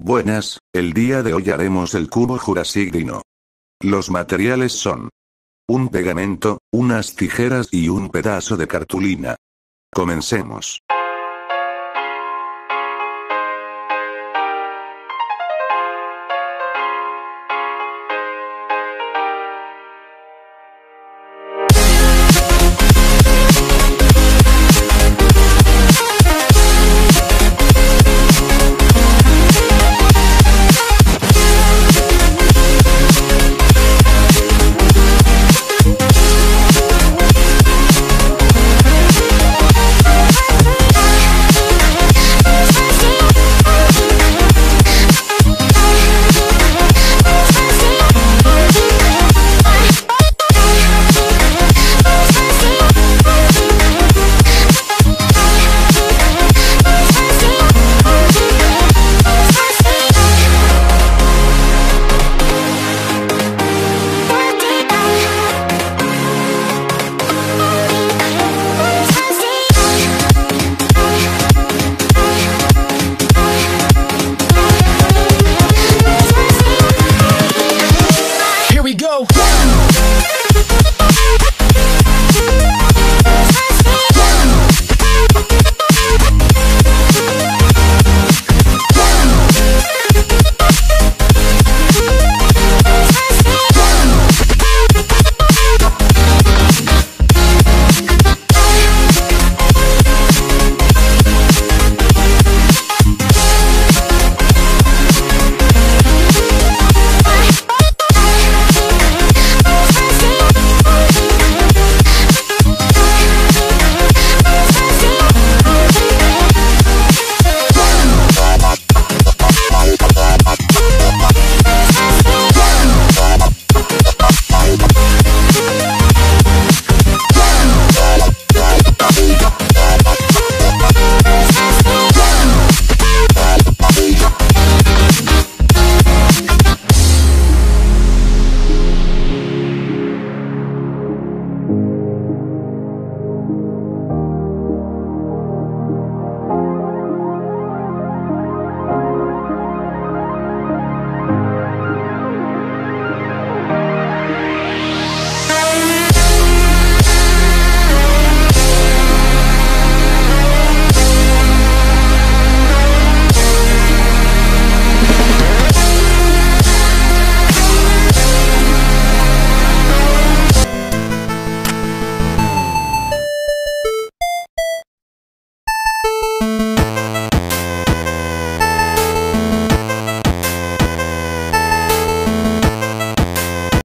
Buenas, el día de hoy haremos el cubo Jurassic Los materiales son un pegamento, unas tijeras y un pedazo de cartulina. Comencemos.